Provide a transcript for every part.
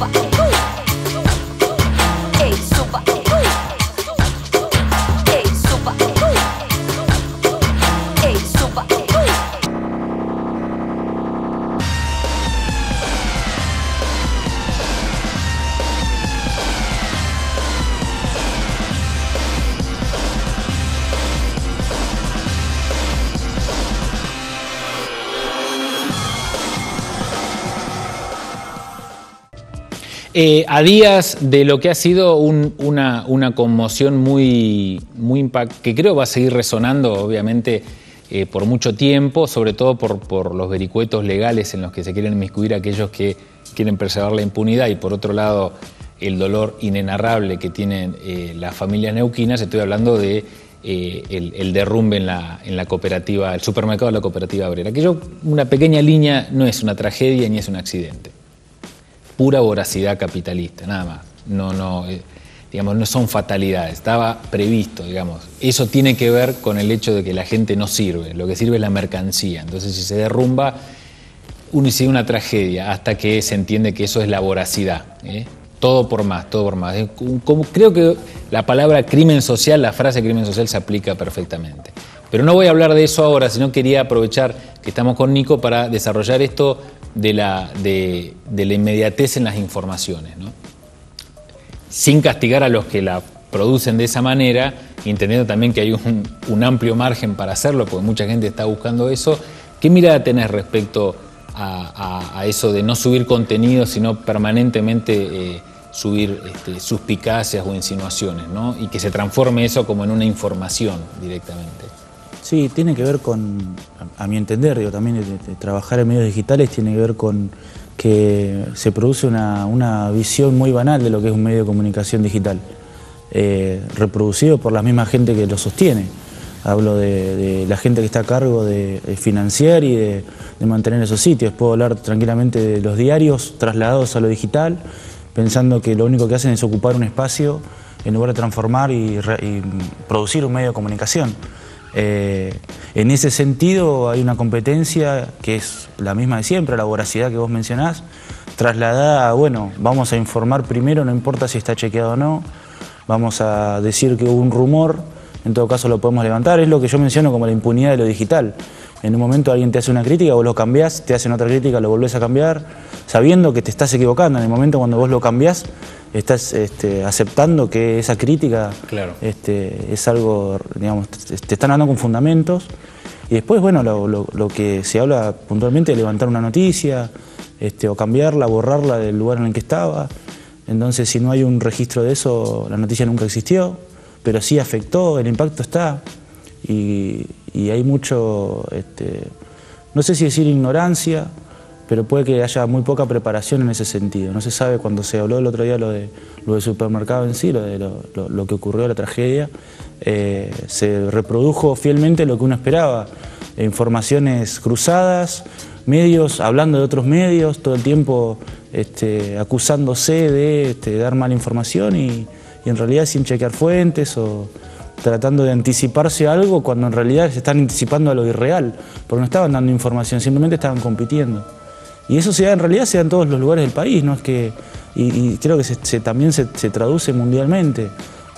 i go Eh, a días de lo que ha sido una, conmoción muy, muy que creo va a seguir resonando, obviamente, eh, por mucho tiempo, sobre todo por, los vericuetos legales en los que se quieren inmiscuir aquellos que quieren preservar la impunidad y por otro lado el dolor inenarrable que tienen eh, las familias neuquinas, estoy hablando de el, derrumbe en la, en la, cooperativa, el supermercado de la cooperativa obrera. Aquello, una pequeña línea no es una tragedia ni es un accidente pura voracidad capitalista, nada más. No, no, eh, digamos, no son fatalidades, estaba previsto, digamos. Eso tiene que ver con el hecho de que la gente no sirve, lo que sirve es la mercancía. Entonces, si se derrumba, uno sigue una tragedia hasta que se entiende que eso es la voracidad. ¿eh? Todo por más, todo por más. Creo que la palabra crimen social, la frase crimen social se aplica perfectamente. Pero no voy a hablar de eso ahora, sino quería aprovechar estamos con Nico para desarrollar esto de la, de, la inmediatez en las informaciones, sin castigar a los que la producen de esa manera, entendiendo también que hay un, amplio margen para hacerlo, porque mucha gente está buscando eso. ¿Qué mirada tenés respecto a, eso de no subir contenido, sino permanentemente eh, subir este, suspicacias o insinuaciones, y que se transforme eso como en una información directamente? Sí, tiene que ver con, a, mi entender, digo, también trabajar en medios digitales tiene que ver con que se produce una, visión muy banal de lo que es un medio de comunicación digital, eh, reproducido por la misma gente que lo sostiene. Hablo de, la gente que está a cargo de, financiar y de, mantener esos sitios. Puedo hablar tranquilamente de los diarios trasladados a lo digital, pensando que lo único que hacen es ocupar un espacio en lugar de transformar y producir un medio de comunicación. Eh, en ese sentido hay una competencia que es la misma de siempre, la voracidad que vos mencionás, trasladada a, bueno, vamos a informar primero, no importa si está chequeado o no, vamos a decir que hubo un rumor, en todo caso lo podemos levantar, es lo que yo menciono como la impunidad de lo digital. En un momento alguien te hace una crítica, vos lo cambiás, te hacen otra crítica, lo volvés a cambiar, sabiendo que te estás equivocando. En el momento cuando vos lo cambiás, estás este, aceptando que esa crítica este, es algo, digamos, te están dando con fundamentos. Y después, bueno, lo, que se habla puntualmente de levantar una noticia, este, o cambiarla, borrarla del lugar en el que estaba. Entonces, si no hay un registro de eso, la noticia nunca existió, pero sí afectó, el impacto está. Y, hay mucho, no sé si decir ignorancia, pero puede que haya muy poca preparación en ese sentido. No se sabe cuando se habló el otro día lo de lo del supermercado en sí, lo de lo, que ocurrió, la tragedia, eh, se reprodujo fielmente lo que uno esperaba. Informaciones cruzadas, medios hablando de otros medios, todo el tiempo este, acusándose de este, dar mala información y, y en realidad sin chequear fuentes o tratando de anticiparse a algo cuando en realidad se están anticipando a lo irreal, porque no estaban dando información, simplemente estaban compitiendo. Y eso se da, en realidad se da en todos los lugares del país, ¿no? Es que, y, creo que se, también se, traduce mundialmente.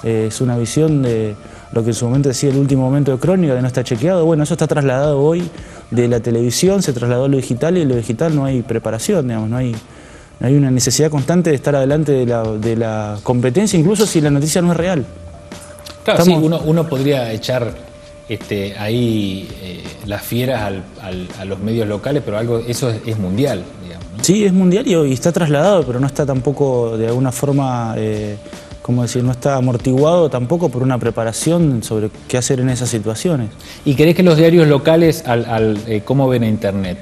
Eh, es una visión de lo que en su momento decía el último momento de crónica, que no está chequeado. Bueno, eso está trasladado hoy de la televisión, se trasladó a lo digital y en lo digital no hay preparación, digamos, no hay, hay una necesidad constante de estar adelante de la, de la competencia, incluso si la noticia no es real. Claro, sí, uno, uno podría echar este, ahí eh, las fieras a los medios locales, pero algo eso es, mundial, digamos. Sí, es mundial y, está trasladado, pero no está tampoco de alguna forma, eh, como decir, no está amortiguado tampoco por una preparación sobre qué hacer en esas situaciones. ¿Y crees que los diarios locales, al, eh, cómo ven a Internet?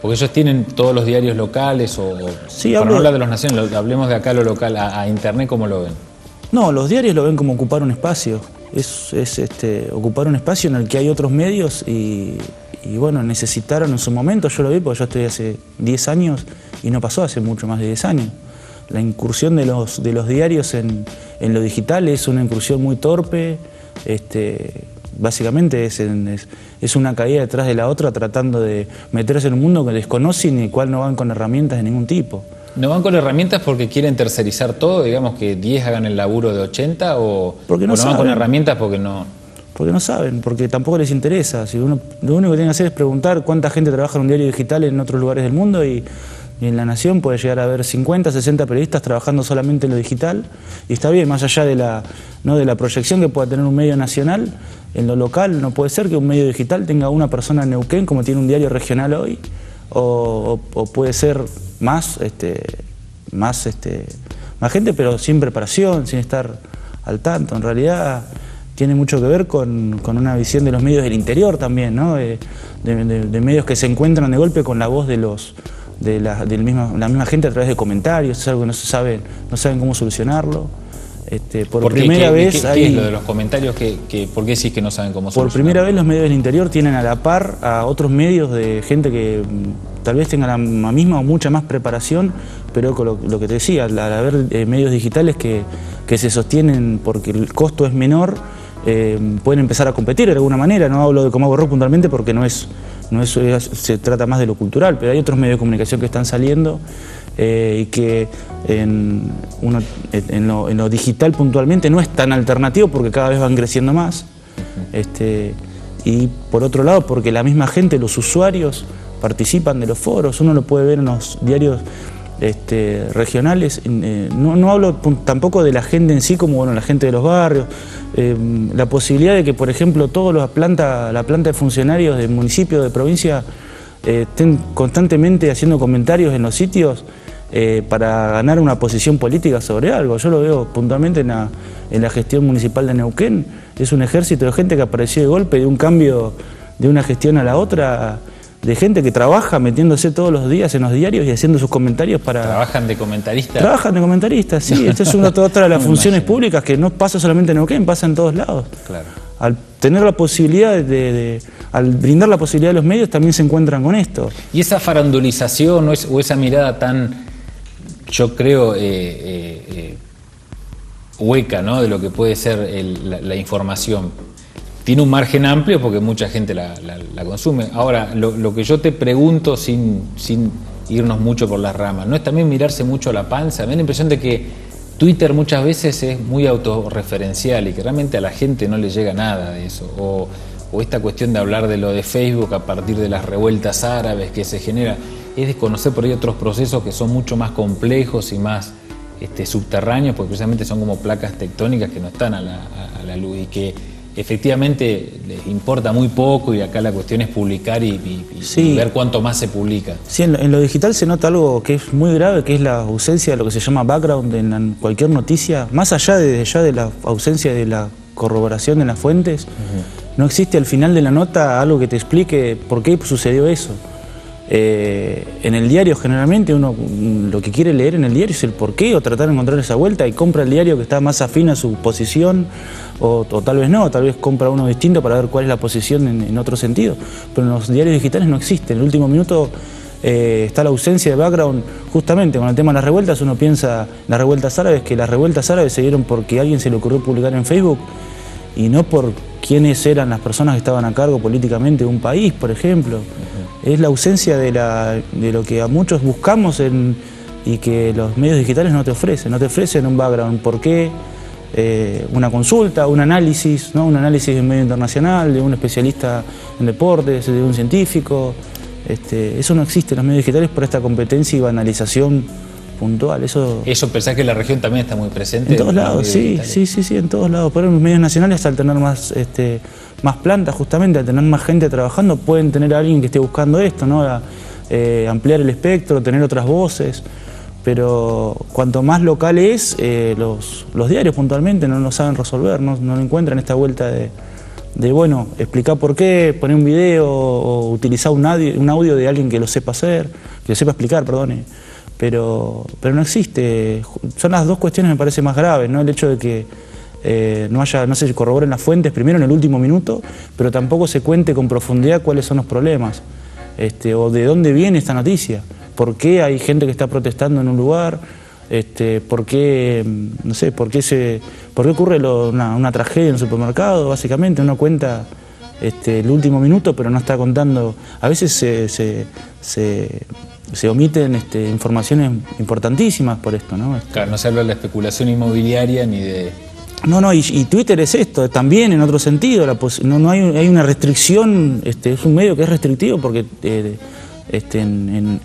Porque ellos tienen todos los diarios locales o, sí, para no hablar de los nacionales, hablemos de acá lo local, a Internet, ¿cómo lo ven? No, los diarios lo ven como ocupar un espacio es, este, ocupar un espacio en el que hay otros medios y, bueno, necesitaron en su momento, yo lo vi porque yo estoy hace 10 años y no pasó hace mucho más de 10 años. La incursión de los, de los diarios en, lo digital es una incursión muy torpe, este, básicamente es, es, una caída detrás de la otra tratando de meterse en un mundo que desconocen y el cual no van con herramientas de ningún tipo. ¿No van con herramientas porque quieren tercerizar todo? Digamos que 10 hagan el laburo de 80 o, porque no, o no van con herramientas porque no... Porque no saben, porque tampoco les interesa. Si uno, lo único que tienen que hacer es preguntar cuánta gente trabaja en un diario digital en otros lugares del mundo y, y en La Nación puede llegar a haber 50, 60 periodistas trabajando solamente en lo digital. Y está bien, más allá de la, ¿no? de la proyección que pueda tener un medio nacional, en lo local no puede ser que un medio digital tenga una persona en Neuquén como tiene un diario regional hoy, o, o, puede ser más, este, más, este, más gente, pero sin preparación, sin estar al tanto. En realidad tiene mucho que ver con, con una visión de los medios del interior también, ¿no? de, medios que se encuentran de golpe con la voz de los de, la, del misma, la misma gente a través de comentarios, es algo que no se sabe, no saben cómo solucionarlo. Este, por primera vez ¿qué, es lo de los comentarios? que ¿Por qué decís que no saben cómo Por primera vez los medios del interior tienen a la par a otros medios de gente que mm, tal vez tenga la misma o mucha más preparación, pero con lo, lo que te decía, al, haber eh, medios digitales que, que, se sostienen porque el costo es menor, eh, pueden empezar a competir de alguna manera. No hablo de Como Rock puntualmente porque no es no es, se trata más de lo cultural, pero hay otros medios de comunicación que están saliendo eh, y que en, uno, en, lo, digital puntualmente no es tan alternativo porque cada vez van creciendo más. Este, y por otro lado, porque la misma gente, los usuarios, participan de los foros, uno lo puede ver en los diarios este, regionales. Eh, no, hablo tampoco de la gente en sí como bueno, la gente de los barrios. Eh, la posibilidad de que, por ejemplo, toda la planta, la planta de funcionarios del municipio, de provincia, eh, estén constantemente haciendo comentarios en los sitios para ganar una posición política sobre algo. Yo lo veo puntualmente en la, en la gestión municipal de Neuquén. Es un ejército de gente que apareció de golpe de un cambio de una gestión a la otra de gente que trabaja metiéndose todos los días en los diarios y haciendo sus comentarios para... ¿Trabajan de comentaristas? Trabajan de comentaristas, sí. Esta es una, otra de las funciones públicas que no pasa solamente en Neuquén, pasa en todos lados. Claro. Al tener la posibilidad de, al brindar la posibilidad de los medios también se encuentran con esto. Y esa farandulización o, esa mirada tan, yo creo, eh, eh, eh, hueca, ¿no? De lo que puede ser la información tiene un margen amplio porque mucha gente la, consume. Ahora, lo, que yo te pregunto sin, sin irnos mucho por las ramas, ¿no es también mirarse mucho a la panza? Me da la impresión de que Twitter muchas veces es muy autorreferencial y que realmente a la gente no le llega nada de eso. O, esta cuestión de hablar de lo de Facebook a partir de las revueltas árabes que se genera, es desconocer por ahí otros procesos que son mucho más complejos y más este, subterráneos, porque precisamente son como placas tectónicas que no están a la, a la luz y que efectivamente les importa muy poco y acá la cuestión es publicar y, ver cuánto más se publica. Sí, en lo, digital se nota algo que es muy grave, que es la ausencia de lo que se llama background en, cualquier noticia, más allá de, ya de la ausencia de la corroboración de las fuentes, no existe al final de la nota algo que te explique por qué sucedió eso. Eh, en el diario generalmente uno mm, lo que quiere leer en el diario es el porqué o tratar de encontrar esa vuelta y compra el diario que está más afín a su posición o, tal vez no, tal vez compra uno distinto para ver cuál es la posición en, otro sentido. Pero en los diarios digitales no existe. En el último minuto eh, está la ausencia de background justamente con el tema de las revueltas. Uno piensa las revueltas árabes, que las revueltas árabes se dieron porque a alguien se le ocurrió publicar en Facebook y no por quiénes eran las personas que estaban a cargo políticamente de un país, por ejemplo es la ausencia de, la, de lo que a muchos buscamos en, y que los medios digitales no te ofrecen. No te ofrecen un background, por qué, eh, una consulta, un análisis, ¿no? un análisis de medio internacional, de un especialista en deportes, de un científico. Este, eso no existe en los medios digitales por esta competencia y banalización puntual. Eso, ¿Eso pensás que la región también está muy presente? En todos lados, sí, sí, sí, sí, en todos lados. Por los medios nacionales, al tener más, este, más plantas, justamente, al tener más gente trabajando, pueden tener a alguien que esté buscando esto, ¿no? Eh, ampliar el espectro, tener otras voces. Pero cuanto más local es, eh, los, los, diarios puntualmente no lo saben resolver, no, no encuentran esta vuelta de, de, bueno, explicar por qué, poner un video o utilizar un audio, un audio de alguien que lo sepa hacer, que lo sepa explicar, perdone pero, pero no existe. Son las dos cuestiones me parece más graves, ¿no? El hecho de que eh, no haya, no se corroboren las fuentes primero en el último minuto, pero tampoco se cuente con profundidad cuáles son los problemas, este, o de dónde viene esta noticia, por qué hay gente que está protestando en un lugar, este, por qué, no sé, por qué, se, por qué ocurre una, tragedia en el supermercado, básicamente, uno cuenta este, el último minuto, pero no está contando, a veces se se omiten este, informaciones importantísimas por esto, ¿no? Claro, no se habla de la especulación inmobiliaria ni de... No, no, y, Twitter es esto, también en otro sentido, no, no hay, hay, una restricción, este, es un medio que es restrictivo porque eh, este, en,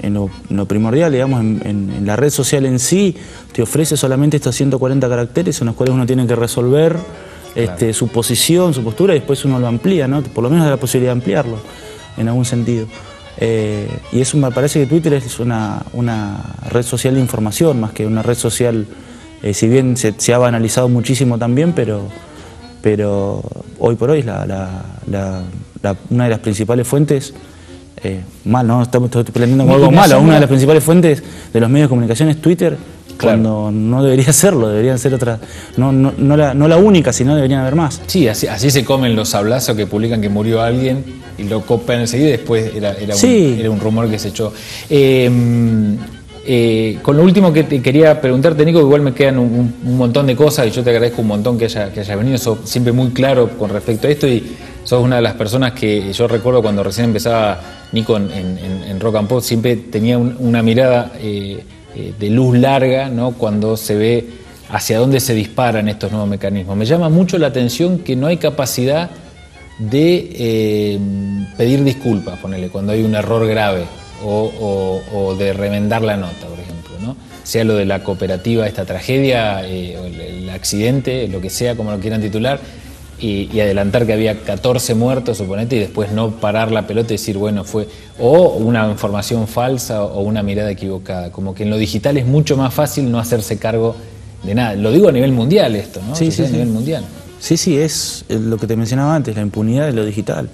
lo, primordial, digamos, en, la red social en sí, te ofrece solamente estos 140 caracteres en los cuales uno tiene que resolver este, su posición, su postura y después uno lo amplía, ¿no? Por lo menos da la posibilidad de ampliarlo en algún sentido. Eh, y eso me parece que Twitter es una, red social de información más que una red social, eh, si bien se, ha banalizado muchísimo también, pero, pero hoy por hoy es una de las principales fuentes, eh, mal, ¿no? Estamos planteando algo malo, una de las principales fuentes de los medios de comunicación es Twitter, cuando no debería serlo, deberían ser otras, no, no, la, no la única, sino deberían haber más. Sí, así, así se comen los hablazos que publican que murió alguien y lo copian enseguida y después era, era, un, era un, rumor que se echó. Em, eh, con lo último que te quería preguntarte, Nico, igual me quedan un, montón de cosas y yo te agradezco un montón que haya, que haya venido, sos siempre muy claro con respecto a esto y sos una de las personas que yo recuerdo cuando recién empezaba Nico en, Rock and Pop, siempre tenía una mirada eh, eh, de luz larga ¿no? cuando se ve hacia dónde se disparan estos nuevos mecanismos. Me llama mucho la atención que no hay capacidad de pedir disculpas, ponerle, cuando hay un error grave o, de remendar la nota, por ejemplo, ¿no? sea lo de la cooperativa, esta tragedia, eh, el, accidente, lo que sea, como lo quieran titular, y, adelantar que había 14 muertos, suponete, y después no parar la pelota y decir, bueno, fue o una información falsa o una mirada equivocada. Como que en lo digital es mucho más fácil no hacerse cargo de nada. Lo digo a nivel mundial esto, ¿no? Sí, sí, a nivel mundial. Sí, sí, es lo que te mencionaba antes, la impunidad de lo digital.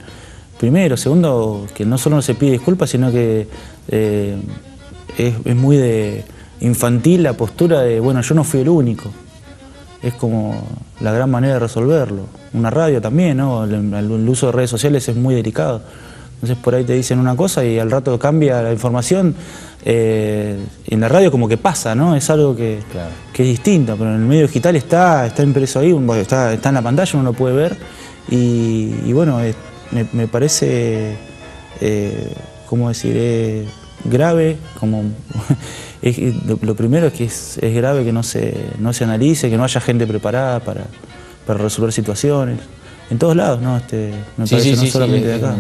Primero, segundo, que no solo no se pide disculpas, sino que eh, es, muy de infantil la postura de, bueno, yo no fui el único. Es como la gran manera de resolverlo. Una radio también, ¿no? el uso de redes sociales es muy delicado. Entonces por ahí te dicen una cosa y al rato cambia la información. Eh, en la radio como que pasa, ¿no? Es algo que, es distinto, pero en el medio digital está, está impreso ahí, está, está en la pantalla, uno lo puede ver. Y, bueno, me, parece, eh, ¿cómo decir? grave, como lo, primero es que es, grave que no se, no se analice, que no haya gente preparada para, resolver situaciones. En todos lados, ¿no? Este, me parece, no solamente de acá.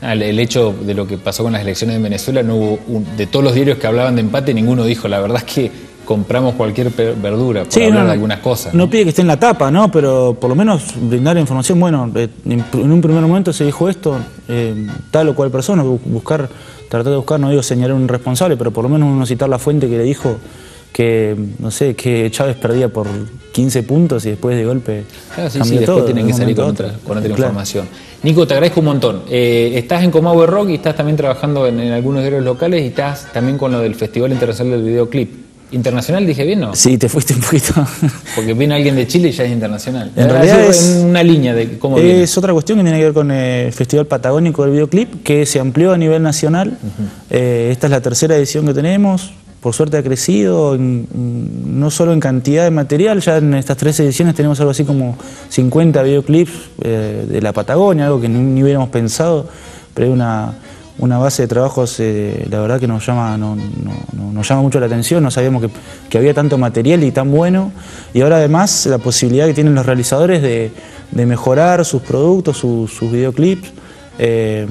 Ah, el hecho de lo que pasó con las elecciones de Venezuela, no hubo de todos los diarios que hablaban de empate, ninguno dijo, la verdad es que compramos cualquier verdura por hablar de algunas cosas. ¿no? pide que esté en la tapa, ¿no? Pero por lo menos brindar información, bueno, eh, en un primer momento se dijo esto, eh, tal o cual persona, buscar, tratar de buscar, no digo señalar un responsable, pero por lo menos uno citar la fuente que le dijo que, no sé, que Chávez perdía por 15 puntos y después de golpe claro, sí, sí, después tienen que salir con otra, información. Nico, te agradezco un montón. Eh, estás en Comahue Rock y estás también trabajando en, algunos diarios locales y estás también con lo del Festival Internacional del Videoclip. ¿Internacional dije bien, no? Sí, te fuiste un poquito. Porque viene alguien de Chile y ya es internacional. En realidad es una línea de cómo Es otra cuestión que tiene que ver con el Festival Patagónico del Videoclip, que se amplió a nivel nacional. Eh, esta es la tercera edición que tenemos por suerte ha crecido, no solo en cantidad de material, ya en estas tres ediciones tenemos algo así como 50 videoclips eh, de la Patagonia, algo que ni, hubiéramos pensado, pero hay una, base de trabajos, eh, la verdad que nos llama, nos llama mucho la atención, no sabíamos que, había tanto material y tan bueno, y ahora además la posibilidad que tienen los realizadores de, mejorar sus productos, sus, videoclips. Eh,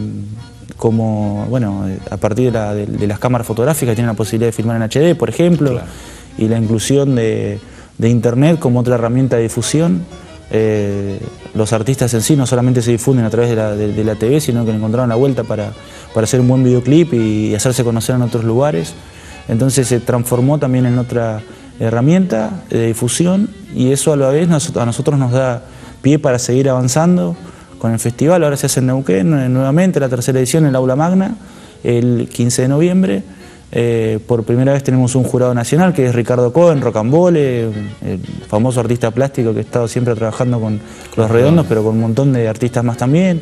como, bueno, a partir de, las cámaras fotográficas tienen la posibilidad de filmar en HD, por ejemplo, y la inclusión de, Internet como otra herramienta de difusión. Eh, los artistas en sí no solamente se difunden a través de la, TV, sino que encontraron la vuelta para, hacer un buen videoclip y, hacerse conocer en otros lugares. Entonces se transformó también en otra herramienta de difusión y eso a la vez a nosotros nos da pie para seguir avanzando con el festival. Ahora se hace en Neuquén eh, nuevamente, la tercera edición en el Aula Magna, el 15 de noviembre. Eh, por primera vez tenemos un jurado nacional que es Ricardo Cohen, Rocambole, el famoso artista plástico que ha estado siempre trabajando con Los Redondos, pero con un montón de artistas más también,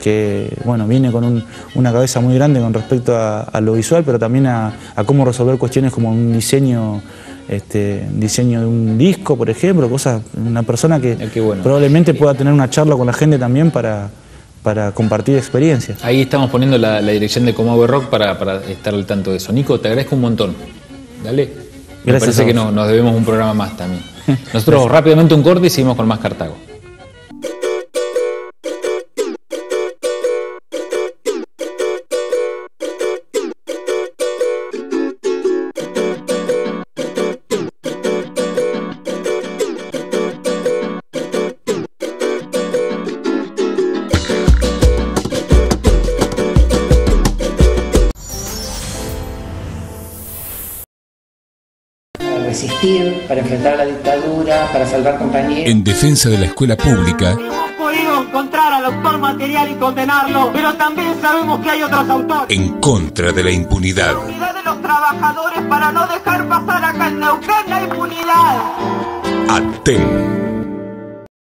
que bueno, viene con una cabeza muy grande con respecto a, lo visual, pero también a, cómo resolver cuestiones como un diseño este, diseño de un disco, por ejemplo, cosas, una persona que ah, probablemente pueda tener una charla con la gente también para, para compartir experiencias. Ahí estamos poniendo la, dirección de Comahue Rock para, para, estar al tanto de eso. Nico, te agradezco un montón. Dale. Me Gracias parece que nos debemos un programa más también. Nosotros rápidamente un corte y seguimos con más Cartago. Para enfrentar la dictadura, para salvar compañeros. En defensa de la escuela pública. Hemos podido encontrar al autor material y condenarlo, pero también sabemos que hay otros autores. En contra de la impunidad. La unidad de los trabajadores para no dejar pasar acá en Neuquén la impunidad. Aten.